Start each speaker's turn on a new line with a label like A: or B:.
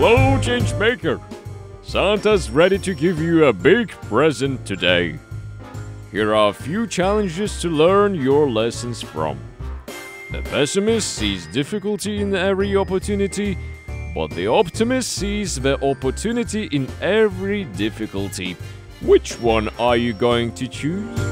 A: Hello, Changemaker! Santa's ready to give you a big present today. Here are a few challenges to learn your lessons from. The pessimist sees difficulty in every opportunity, but the optimist sees the opportunity in every difficulty. Which one are you going to choose?